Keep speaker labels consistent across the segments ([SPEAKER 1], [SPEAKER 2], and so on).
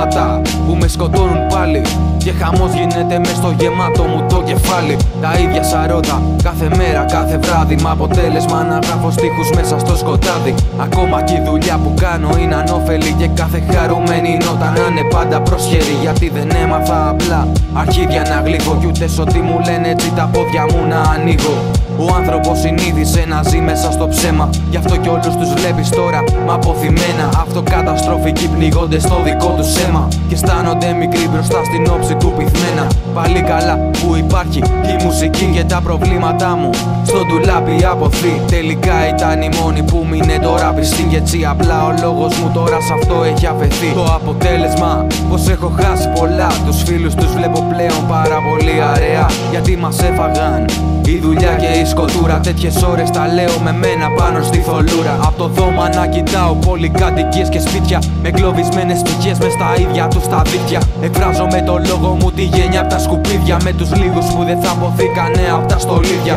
[SPEAKER 1] ψέματα που με σκοτώνουν πάλι. Και χαμός γίνεται μες στο γεμάτο μου το κεφάλι. Τα ίδια σαρότα κάθε μέρα, κάθε βράδυ. Μ' αποτέλεσμα να γράφω στίχους μέσα στο σκοτάδι. Ακόμα και η δουλειά που κάνω είναι ανώφελη Και κάθε χαρούμενη νότα να είναι πάντα προσχερή. Γιατί δεν έμαθα απλά αρχίδια να γλύφω. Κι ούτε ό,τι μου λένε έτσι τα πόδια μου να ανοίγω ο άνθρωπος συνήθισε να ζει μέσα στο ψέμα. Γι' αυτό κι όλους τους βλέπεις τώρα μα αποθυμένα. Αυτοκαταστροφικοί πνίγονται στο δικό τους αίμα. Και αισθάνονται μικροί μπροστά στην όψη του πυθμένα. Πάλι καλά που υπάρχει και η μουσική και τα προβλήματά μου. Στο ντουλάπι αποθεί. Τελικά ήταν η μόνη που μείνε τώρα πιστή. Και έτσι απλά ο λόγος μου τώρα σε αυτό έχει αφαιθεί. Το αποτέλεσμα πως έχω χάσει πολλά. Τους φίλους τους βλέπω πλέον πάρα πολύ αραιά. Γιατί μας έφαγαν η δουλειά και η σκοτούρα Τέτοιες ώρες τα λέω με μένα πάνω στη θολούρα. Απ' το δώμα να κοιτάω πολυκατοικίες και σπίτια Με κλωβισμένες πηγές μες στα ίδια τους τα δίχτυα. Εκφράζω με το λόγο μου τη γένεια απ' τα σκουπίδια Με τους λίγους που δεν θα αποθήκανε απ' τα στολίδια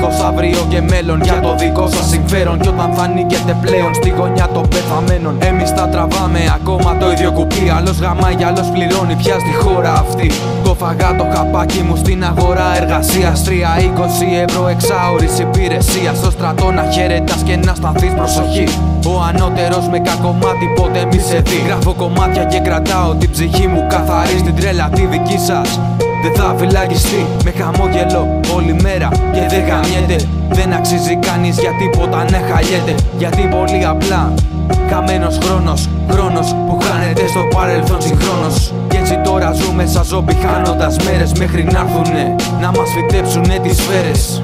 [SPEAKER 1] Δίχως αύριο και μέλλον για το δικό σας συμφέρον. Κι όταν θα νίκετε πλέον στη γωνιά των πεθαμένων Εμείς τα τραβάμε ακόμα το ίδιο κουπί. Άλλος γαμάει κι άλλος πληρώνει πια στη χώρα αυτή. Κόφαγα το χαπάκι μου στην αγορά εργασίας. 3-20 ευρώ εξάωρης υπηρεσίας. Στο στρατό να χαιρετάς και να σταθείς προσοχή. Ο ανώτερος με κακομάτι ποτέ μη σε δει. Γράφω κομμάτια και κρατάω την ψυχή μου καθαρή. Στην τρέλα τη δική σας δεν θα φυλακιστεί με χαμόγελο όλη μέρα και δεν γαμιέται Δεν αξίζει κανείς για τίποτα να χαλιέται. Γιατί πολύ απλά Χαμένος χρόνος, χρόνος που χάνεται στο παρελθόν συγχρόνος Κι έτσι τώρα ζούμε σαν ζόμπι χάνοντας μέρες Μέχρι να έρθουνε να μας φυτέψουνε τις σφαίρες